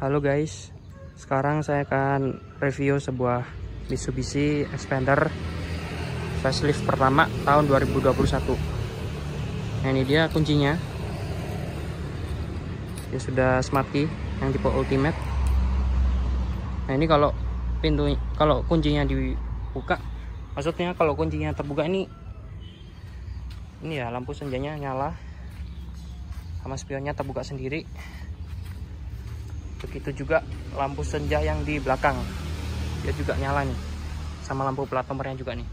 Halo guys, sekarang saya akan review sebuah Mitsubishi Expander facelift pertama tahun 2021. Nah ini dia kuncinya. Dia sudah smart key yang tipe ultimate. Nah ini kalau pintu kalau kuncinya dibuka, maksudnya kalau kuncinya terbuka ini ini ya lampu senjanya nyala sama spionnya terbuka sendiri begitu juga lampu senja yang di belakang. Dia juga nyala nih. Sama lampu plat nomornya juga nih.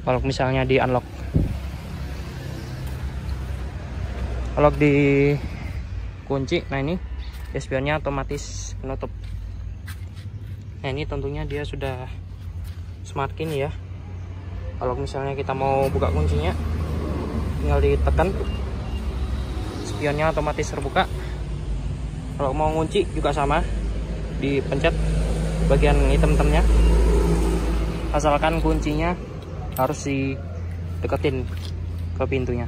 Kalau misalnya di unlock. Kalau di kunci. Nah ini spionnya otomatis penutup. Nah ini tentunya dia sudah smart key ya. Kalau misalnya kita mau buka kuncinya tinggal ditekan spionnya otomatis terbuka. Kalau mau ngunci juga sama dipencet bagian item-itemnya asalkan kuncinya harus dideketin ke pintunya.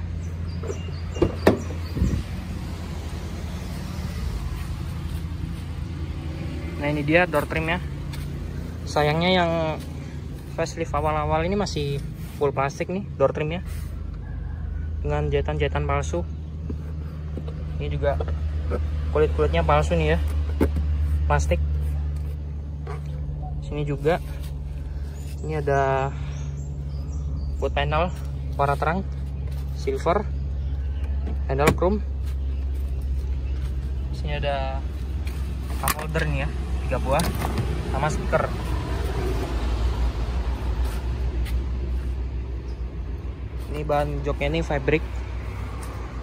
Nah ini dia door trimnya. Sayangnya yang facelift awal-awal ini masih full plastik nih door trimnya. Dengan jahitan-jahitan palsu ini juga kulit-kulitnya palsu nih ya. Plastik. Sini juga. Ini ada wood panel warna terang silver handle chrome. Sini ada cup holder nih ya tiga buah sama speaker ini bahan joknya ini fabric.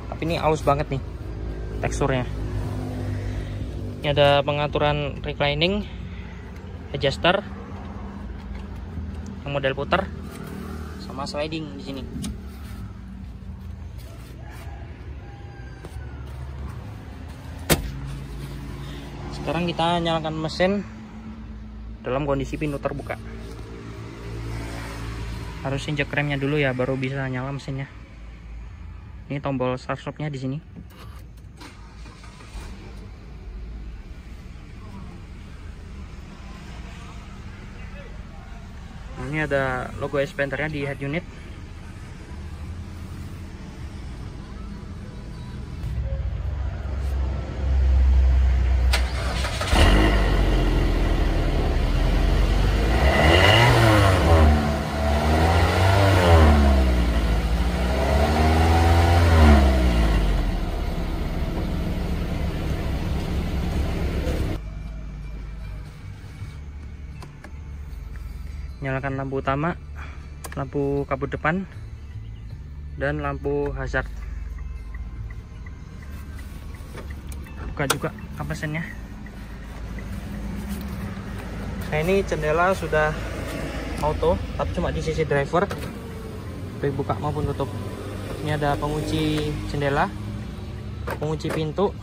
Tapi ini aus banget nih teksturnya. Ini ada pengaturan reclining adjuster yang model putar sama sliding di sini. Sekarang kita nyalakan mesin dalam kondisi pintu terbuka. Harus injek remnya dulu ya baru bisa nyala mesinnya. Ini tombol start stopnya di sini ini ada logo expandernya di head unit nyalakan lampu utama lampu kabut depan dan lampu hazard. Buka juga kapasennya nah ini jendela sudah auto tapi cuma di sisi driver. Baik buka maupun tutup. Ini ada pengunci jendela pengunci pintu.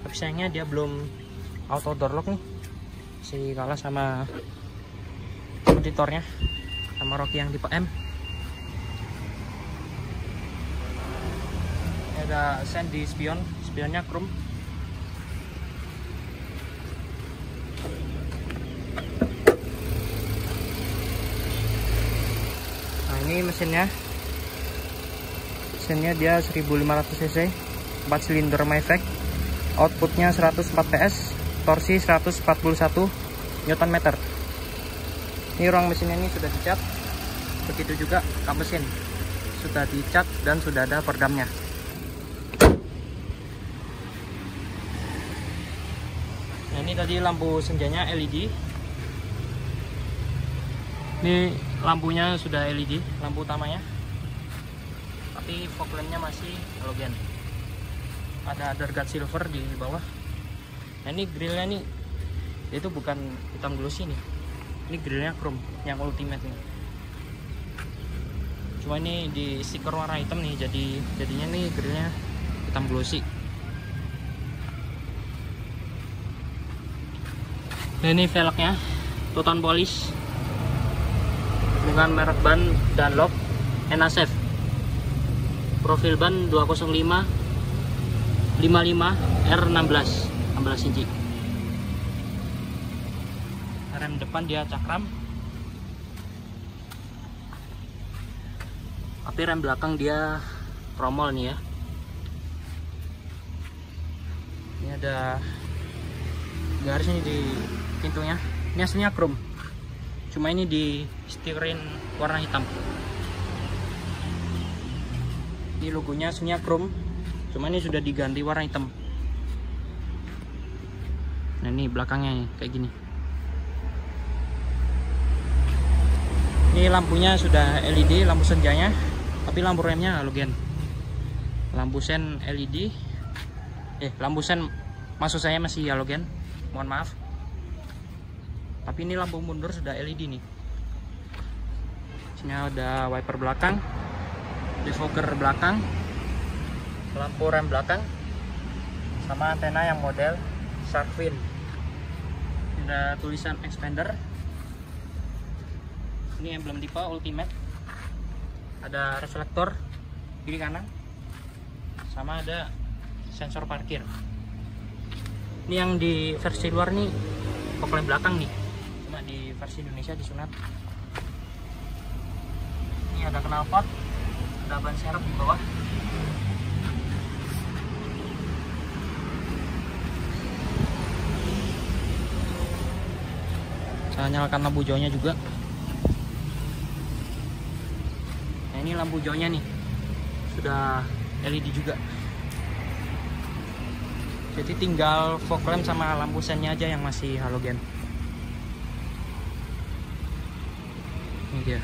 Tapi sayangnya dia belum auto door lock nih. Si kalah sama kompetitornya sama Rocky yang tipe M. Ini ada sen di spion spionnya chrome. Nah ini mesinnya. Mesinnya dia 1500 cc 4 silinder Mavic outputnya 104 PS torsi 141 Newton meter ini ruang mesinnya ini sudah dicat begitu juga kap mesin. Sudah dicat dan sudah ada perdamnya nah ini tadi lampu senjanya LED ini lampunya sudah LED lampu utamanya. Tapi fog lampnya masih halogen. Ada underguard silver di bawah. Nah ini grillnya nih itu bukan hitam glossy nih ini grillnya chrome yang ultimate nih cuma ini di stiker warna hitam nih jadi jadinya nih grillnya hitam glossy. Nah ini velgnya tutan polish. Dengan merek ban Dunlop Enasafe profil ban 205 55R16 16 inci depan dia cakram. Tapi rem belakang dia tromol nih ya. Ini ada garis ini di pintunya. Ini aslinya chrome. Cuma ini di stikerin warna hitam. Ini logonya aslinya chrome. Cuma ini sudah diganti warna hitam. Nah ini belakangnya kayak gini ini lampunya sudah LED lampu senjanya. Tapi lampu remnya halogen lampu sen LED eh lampu sen maksud saya masih halogen mohon maaf. Tapi ini lampu mundur sudah LED nih. Sini ada wiper belakang defogger belakang lampu rem belakang sama antena yang model Sharkfin ada tulisan expander ini emblem tipe ultimate. Ada reflektor kiri kanan sama ada sensor parkir. Ini yang di versi luar nih pokoknya belakang nih. Cuma di versi Indonesia disunat. Ini ada knalpot ada ban serep di bawah. Saya nyalakan lampu hijaunya juga nah ini lampu hijaunya nih. Sudah LED juga. Jadi tinggal fog lamp sama lampu sennya aja yang masih halogen. Ini dia.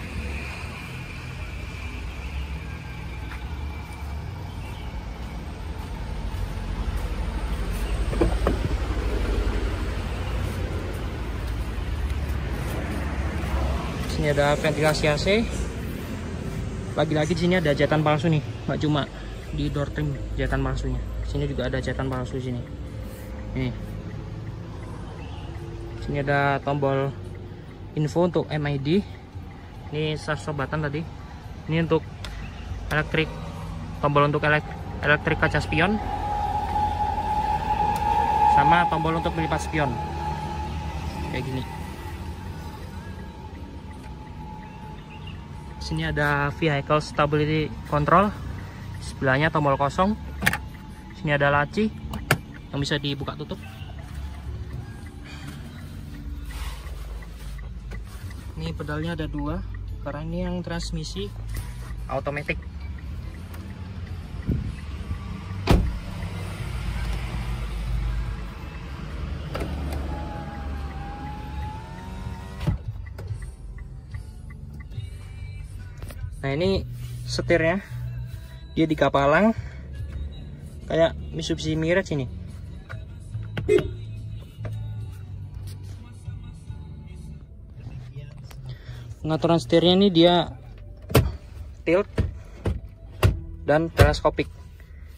Sini ada ventilasi AC lagi-lagi di sini ada jatan palsu nih nggak cuma di door trim jatan palsunya. Sini juga ada jatan palsu sini. Nih. Sini ada tombol info untuk MID ini sobatan tadi. Ini untuk elektrik tombol untuk elektrik kaca spion. Sama tombol untuk melipat spion. Kayak gini sini ada vehicle stability control. Sebelahnya tombol kosong. Sini ada laci yang bisa dibuka tutup. Ini pedalnya ada dua karena ini yang transmisi automatic ini setirnya. Dia di kapalang. Kayak Mitsubishi Mirage ini. Pengaturan setirnya ini dia tilt dan teleskopik.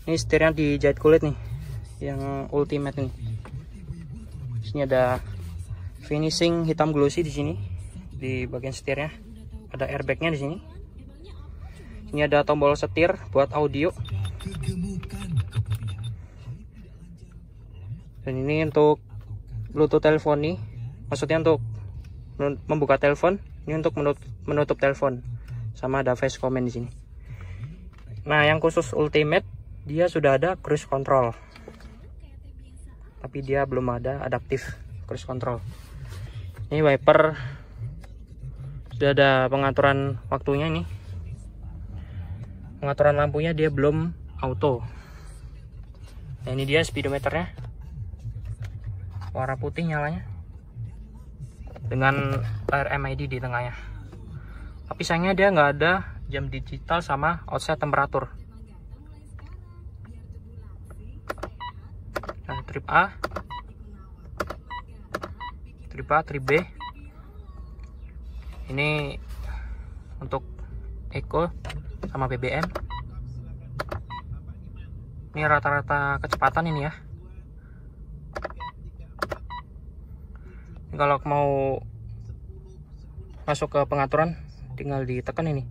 Ini setirnya dijahit kulit nih yang ultimate nih. Sini ada finishing hitam glossy di sini di bagian setirnya. Ada airbagnya di sini ini ada tombol setir buat audio. Dan ini untuk bluetooth telepon nih. Maksudnya untuk membuka telepon ini untuk menutup, menutup telepon. Sama ada voice comment di sini. Nah yang khusus ultimate dia sudah ada cruise control. Tapi dia belum ada adaptif cruise control. Ini wiper. Sudah ada pengaturan waktunya ini pengaturan lampunya dia belum auto. Nah ini dia speedometernya. Warna putih nyalanya. Dengan layar di tengahnya. Tapi sayangnya dia nggak ada jam digital sama offset temperatur. Nah, trip A. Trip A, trip B. Ini untuk Eco sama BBM ini rata-rata kecepatan ini ya. Kalau mau masuk ke pengaturan tinggal ditekan ini.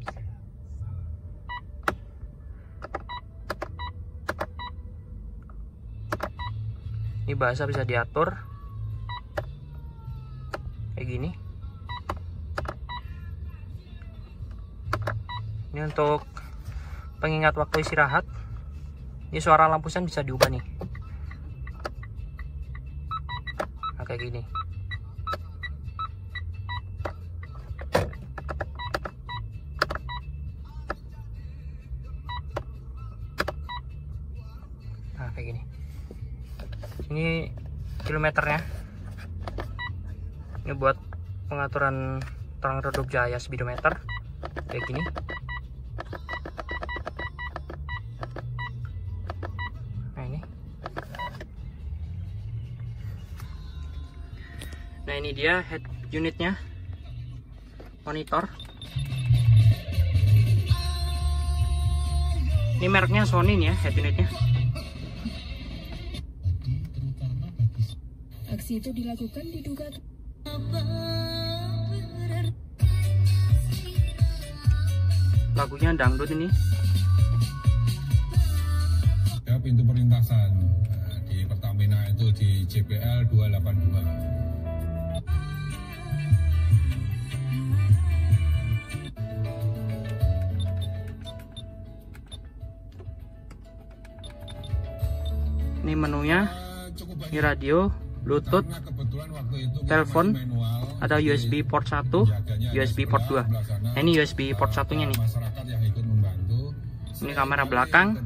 Ini bahasa bisa diatur. Kayak gini ini untuk pengingat waktu istirahat. Ini suara lampu sen bisa diubah nih. Nah, kayak gini. Nah kayak gini. Ini kilometernya. Ini buat pengaturan terang redup cahaya speedometer kayak gini ini dia head unitnya. Monitor. Ini mereknya Sony nih ya head unitnya. Aksi itu dilakukan diduga lagunya dangdut ini. Ya pintu perlintasan Nah, di Pertamina itu di JPL 282 ini menunya ini radio bluetooth telepon, ada USB port 1 penjaganya ada USB port 2 sebelah, sebelah sana. nah, ini USB port satunya nih Ini kamera belakang.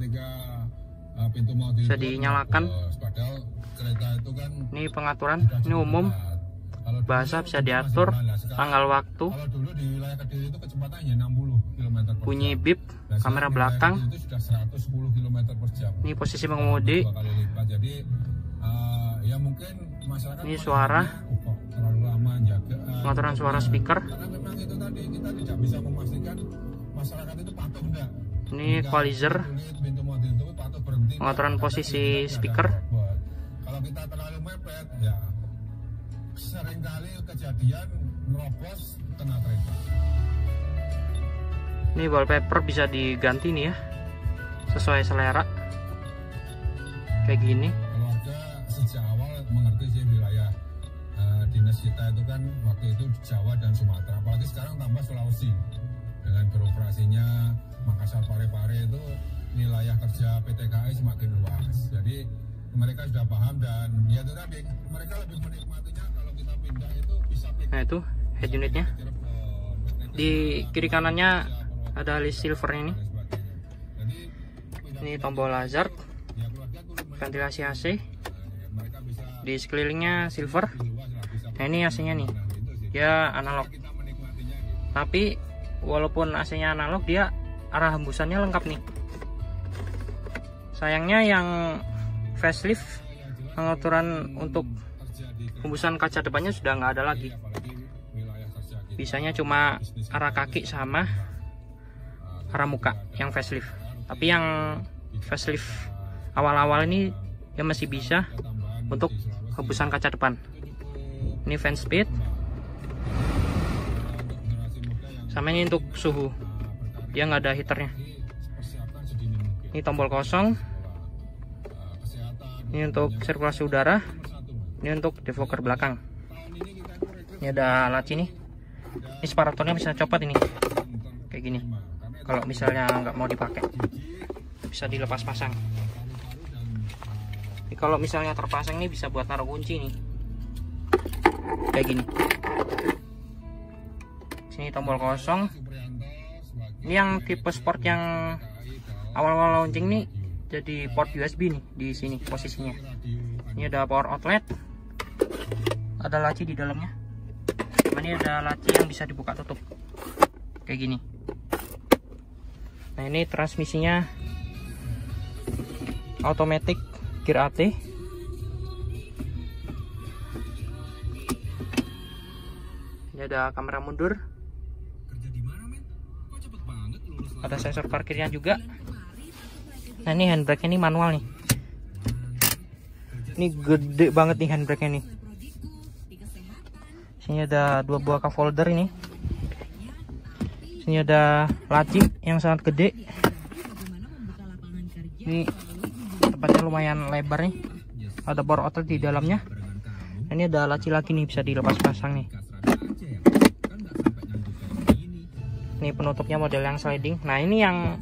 Bisa dinyalakan. kan ini pengaturan ini umum bahasa bisa diatur tanggal waktu kalau dulu di wilayah Kediri itu kecepatannya 60 km per bunyi bip Nah, kamera belakang. Kediri itu sudah 110 km per jam. Ini posisi pengemudi. Uh, ya Ini suara. menganggapnya, "Oh, kok terlalu lama jaga uh, Pengaturan suara speaker. ini equalizer. Pengaturan posisi speaker. Sering kali kejadian nerobos kena kereta. Ini wallpaper bisa diganti nih ya sesuai selera. Kayak gini. Keluarga sejak awal mengerti sih wilayah eh, dinas kita itu kan waktu itu di Jawa dan Sumatera. Apalagi sekarang tambah Sulawesi. Dengan beroperasinya Makassar Parepare itu wilayah kerja PT KAI semakin luas. Jadi mereka sudah paham dan ya itu tadi mereka lebih menikmatinya nah itu head unitnya. Di kiri kanannya ada list silver ini. Ini tombol hazard ventilasi AC di sekelilingnya silver. Nah ini AC nya nih. Dia analog. Tapi walaupun AC nya analog dia arah hembusannya lengkap nih. Sayangnya yang facelift pengaturan untuk hembusan kaca depannya sudah nggak ada lagi. Bisanya cuma arah kaki sama arah muka yang facelift. Tapi yang facelift awal-awal ini ya masih bisa untuk hembusan kaca depan. Ini fan speed. Sama ini untuk suhu. Dia nggak ada heaternya. Ini tombol kosong. Ini untuk sirkulasi udara ini untuk defogger belakang. Ini ada laci nih. Ini separatornya bisa copot ini. Kayak gini. Kalau misalnya nggak mau dipakai bisa dilepas pasang. Ini kalau misalnya terpasang nih bisa buat naruh kunci nih. Kayak gini. Sini tombol kosong. Ini yang tipe sport yang awal-awal launching nih jadi port USB nih di sini posisinya. Ini ada power outlet ada laci di dalamnya. Sama ini ada laci yang bisa dibuka tutup. Kayak gini. Nah ini transmisinya automatic gear AT ini ada kamera mundur. Ada sensor parkirnya juga. Nah ini handbrake ini manual nih. Ini gede banget nih handbrake nya nih sini ada dua buah cup holder ini. Sini ada laci yang sangat gede. Ini tempatnya lumayan lebar nih. Ada power outlet di dalamnya. Ini ada laci lagi nih bisa dilepas pasang nih. Ini penutupnya model yang sliding. Nah ini yang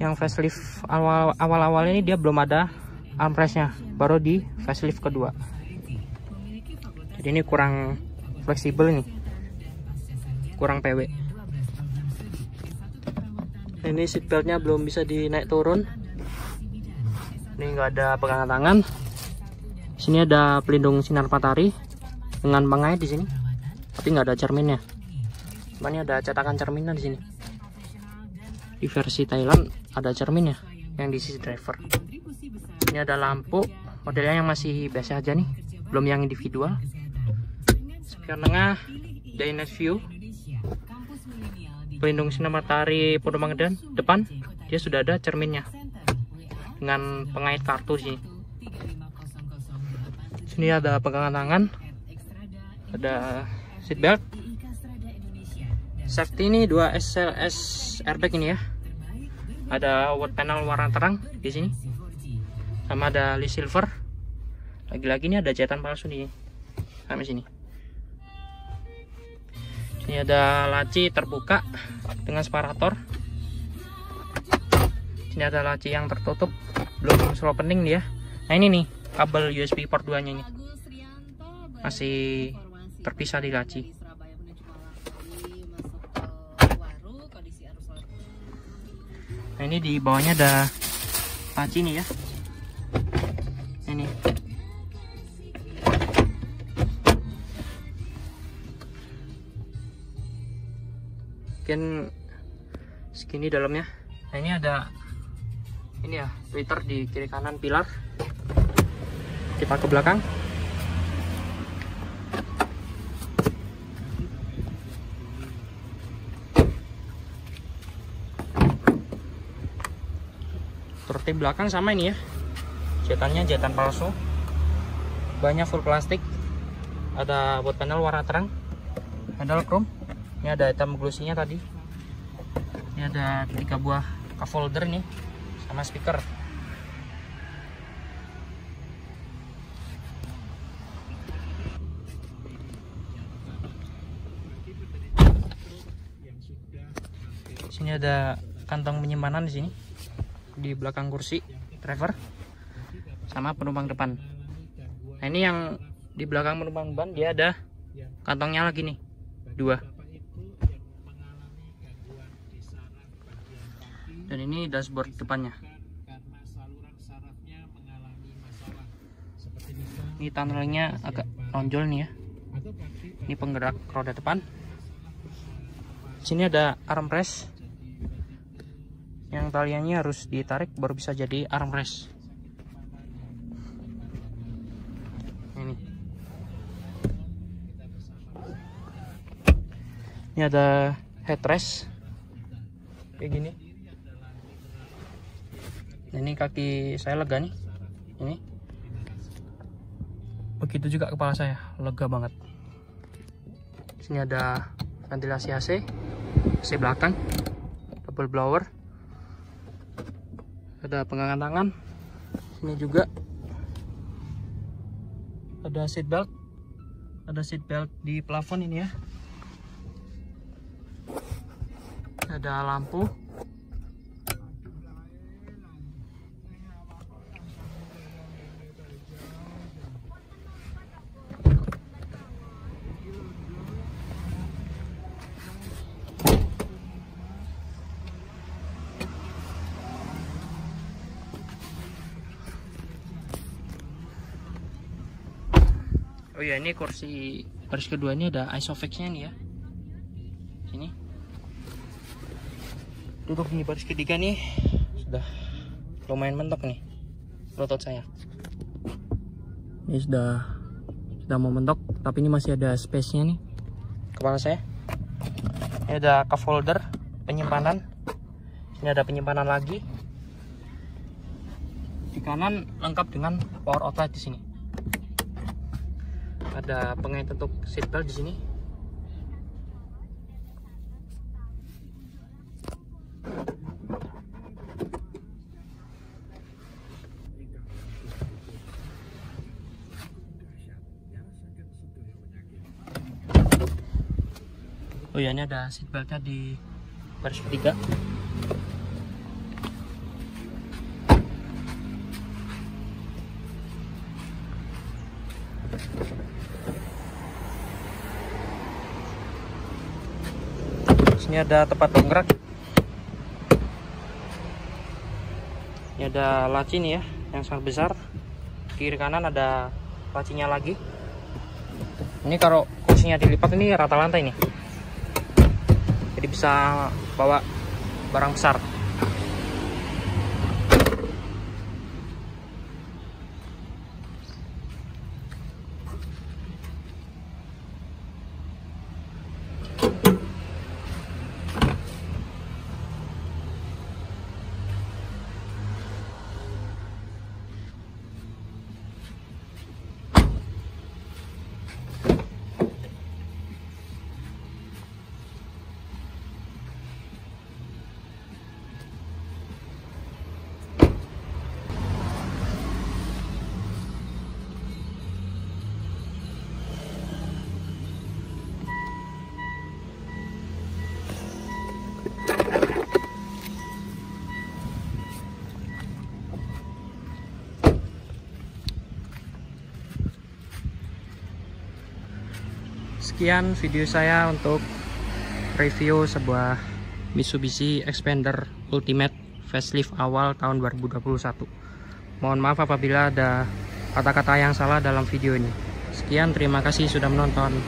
yang facelift awal awal awal ini dia belum ada armrestnya. Baru di facelift kedua jadi ini kurang fleksibel nih. Kurang PW ini seatbeltnya belum bisa dinaik turun. Ini enggak ada pegangan tangan. Sini ada pelindung sinar matahari dengan pengait di sini. Tapi nggak ada cerminnya. Cuma ini ada cetakan cerminnya di sini. Di versi Thailand ada cerminnya yang di sisi driver. Ini ada lampu. Modelnya yang masih biasa aja nih. Belum yang individual spion tengah diners view. Pelindung sinar matahari penumpang dan depan dia sudah ada cerminnya. Dengan pengait kartu sini sini ada pegangan tangan ada seat belt. Safety ini dua SLS airbag ini ya. Ada white panel warna terang di sini. Sama ada list silver. Lagi-lagi ini ada jahitan palsu nih sampai sini ini ada laci terbuka dengan separator. Sini ada laci yang tertutup. Belum pening dia. Nah ini nih kabel USB port 2 nya ini. Masih terpisah di laci. Nah ini di bawahnya ada laci nih ya. Ini mungkin segini dalamnya. Nah ini ada ini ya Twitter di kiri kanan pilar. Kita ke belakang. Di belakang sama ini ya. Jahitannya jahitan palsu. Banyak full plastik. Ada buat panel warna terang. Handle chrome ini ada hitam glusinya tadi. Ini ada tiga buah cup holder nih sama speaker. Sini ada kantong penyimpanan di sini. Di belakang kursi driver sama penumpang depan. Nah ini yang di belakang penumpang depan dia ada kantongnya lagi nih dua dan ini dashboard depannya. Ini tunnelnya agak nonjol nih ya. Ini penggerak roda depan. Sini ada armrest yang taliannya harus ditarik baru bisa jadi armrest ini. Ini ada headrest kayak gini ini kaki saya lega nih. Ini. Begitu juga kepala saya lega banget. Sini ada ventilasi AC AC belakang double blower. Ada pegangan tangan. Sini juga. Ada seat belt. Ada seat belt di plafon ini ya. Ada lampu Oh ya ini kursi baris kedua ini ada isofix-nya nih ya. Sini. Duduk di baris ketiga nih sudah lumayan mentok nih lutut saya. Ini sudah sudah mau mentok tapi ini masih ada space-nya nih kepala saya. Ini ada cup holder penyimpanan. Ini ada penyimpanan lagi. Di kanan lengkap dengan power outlet di sini ada pengait untuk seatbelt di sini. Oh ya ini ada seatbeltnya di baris ketiga. Sini ada tempat dongkrak ini ada laci nih ya yang sangat besar. Kiri kanan ada lacinya lagi. Ini kalau kursinya dilipat ini rata lantai nih jadi bisa bawa barang besar Sekian video saya untuk review sebuah Mitsubishi Expander Ultimate facelift awal tahun 2021. Mohon maaf apabila ada kata-kata yang salah dalam video ini. Sekian, terima kasih sudah menonton.